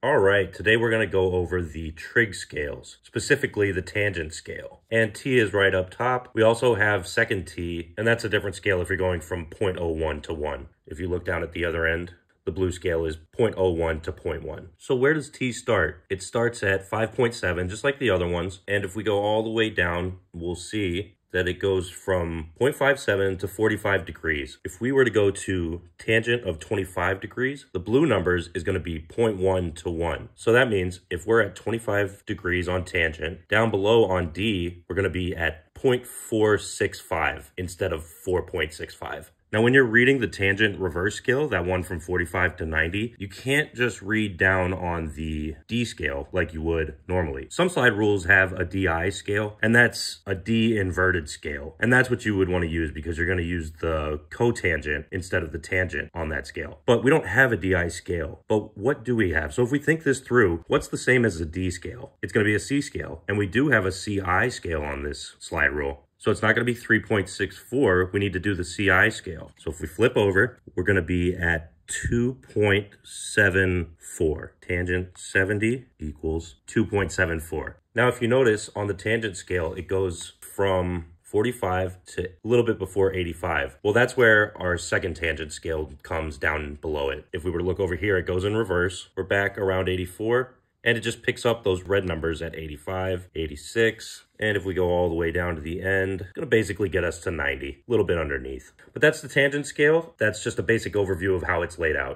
All right, today we're going to go over the trig scales, specifically the tangent scale. And T is right up top. We also have second T, and that's a different scale if you're going from 0.01 to 1. If you look down at the other end, the blue scale is 0.01 to 0.1. So where does T start? It starts at 5.7, just like the other ones. And if we go all the way down, we'll see that it goes from 0.57 to 45 degrees. If we were to go to tangent of 25 degrees, the blue numbers is going to be 0.1 to 1. So that means if we're at 25 degrees on tangent, down below on D, we're going to be at 0.465 instead of 4.65. Now, when you're reading the tangent reverse scale, that one from 45 to 90, you can't just read down on the D scale like you would normally. Some slide rules have a DI scale, and that's a D inverted scale. And that's what you would want to use because you're going to use the cotangent instead of the tangent on that scale. But we don't have a DI scale. But what do we have? So if we think this through, what's the same as a D scale? It's going to be a C scale. And we do have a CI scale on this slide rule. So it's not going to be 3.64. We need to do the CI scale. So if we flip over, we're going to be at 2.74. Tangent 70 equals 2.74. Now, if you notice on the tangent scale, it goes from 45 to a little bit before 85. Well, that's where our second tangent scale comes down below it. If we were to look over here, it goes in reverse. We're back around 84 and it just picks up those red numbers at 85, 86, and if we go all the way down to the end, it's gonna basically get us to 90, a little bit underneath. But that's the tangent scale. That's just a basic overview of how it's laid out.